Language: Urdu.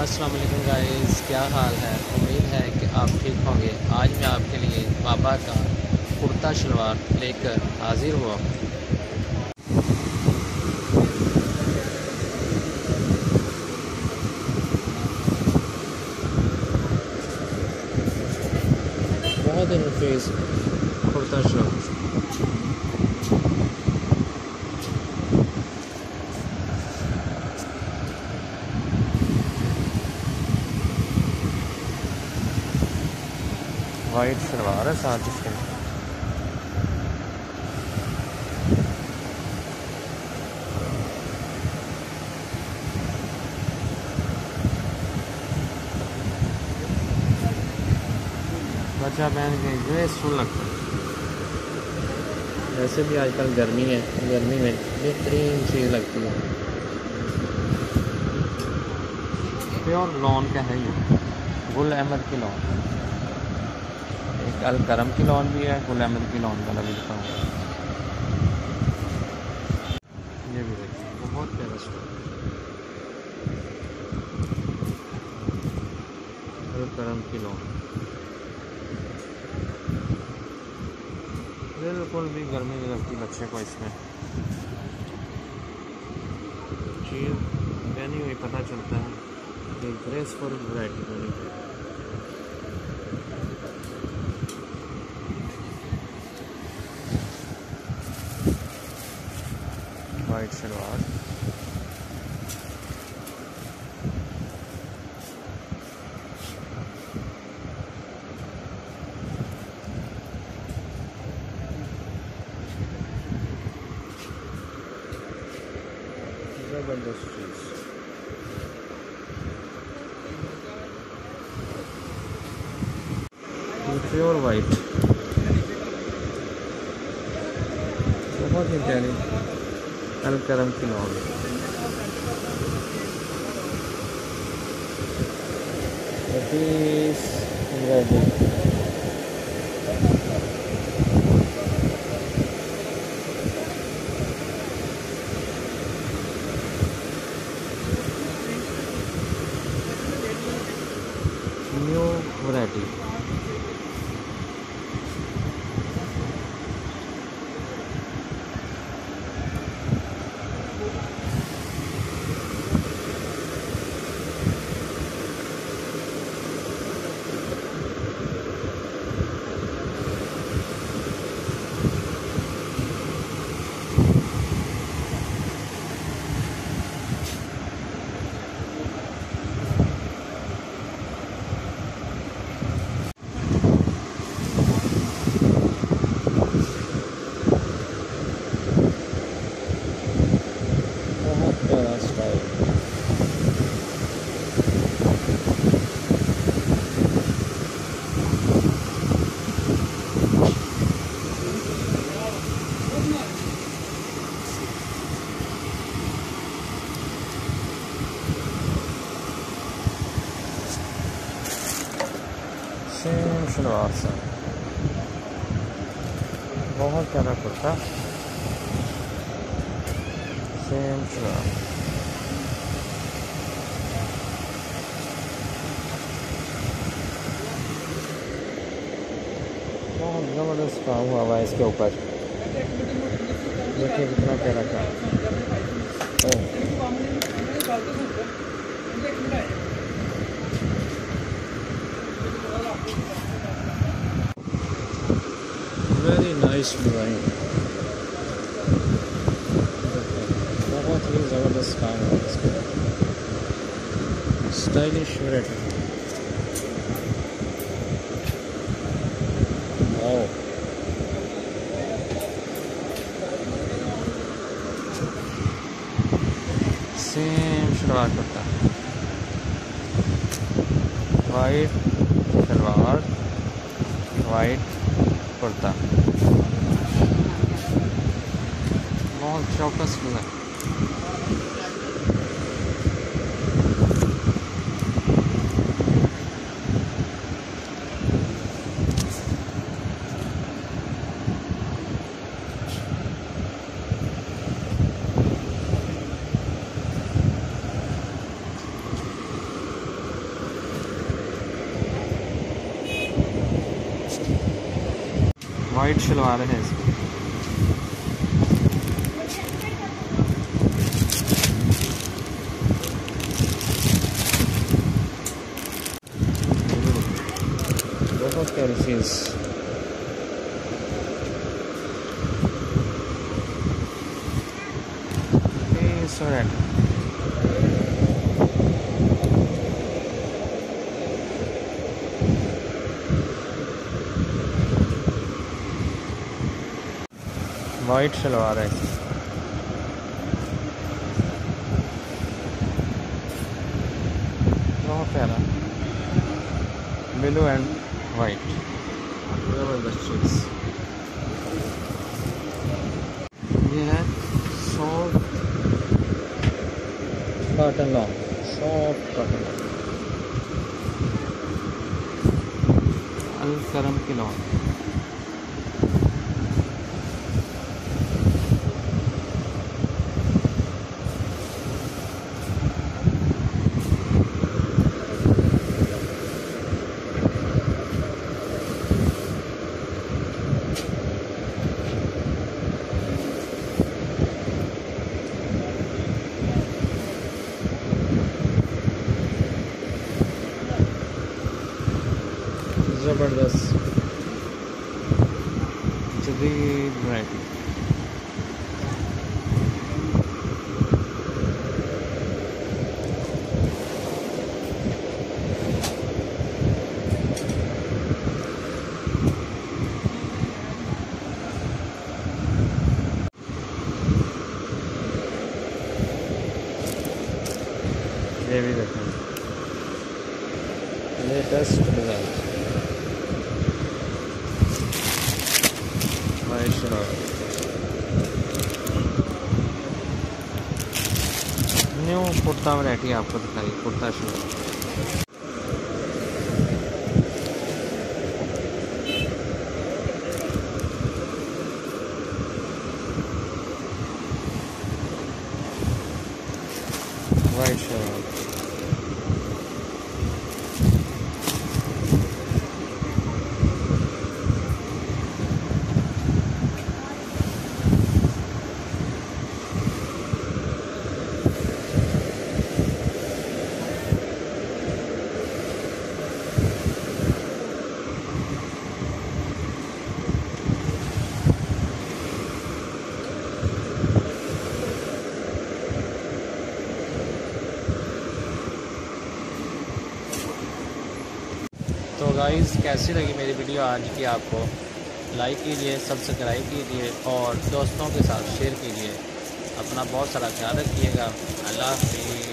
السلام علیکم گائز کیا حال ہے؟ امید ہے کہ آپ ٹھیک ہوں گے۔ آج میں آپ کے لیے بابا کا کرتا شلوار لے کر حاضر ہوا بہت ہی کرتا شلوار۔ وائٹ شلوار ہے ساتھ اس کے بچہ پہن کے گریسفل لگتا ہے ویسے بھی آج کل گرمی ہے گرمی میں بہترین چیز لگتی ہے پیور لون کا ہے یہ گل احمد کی لون ایک الکرم کی لون بھی ہے گل احمد کی لون والا بھی دکھاؤں۔ یہ بھی دیکھیں۔ بہت پیارا اسٹور الکرم کی لون۔ بالکل بھی گرمی نہیں لگتی بچے کو اس میں۔ چیز پہنی ہوئی پتہ چلتا ہے۔ کہ گریسفل ورائٹی ہونی چاہیے وائٹ شلوار زبردست چیز پیور وائٹ بہت ہی پیاری الکرم کی لون حفیظ امراضی نیو ورائٹی سیم شلوار سے بہت پیارا کرتا سیم شلوار بہت زبردست کام ہوا ہوا ہے اس کے اوپر دیکھیے کتنا پیارا کام اوہ، ویری نائس ڈیزائن بہت ہی زبردست کام ہے اس کا stylish variety wow same shalwar kurta white shalwar white کرتا بہت چوکس ہے وائٹ شلوار ہے اس کی بہت پیاری چیز ریڈ وائٹ شلوار ہے۔ بہت پیارا بلو اینڈ وائٹ زبردست چیز۔ یہ ہے soft cotton long soft cotton long Alkaram کی long grass. It's a big variety. Let us. Design new kurta variety آپ کو دکھائی کرتا شلوار وائٹ شلوار تو گائز کیسی لگی میری ویڈیو آج کی آپ کو? لائک کیجیے سبسکرائب کیجیے اور دوستوں کے ساتھ شیئر کیجیے اپنا بہت سارا خیال رکھیے گا. اللہ حافظ.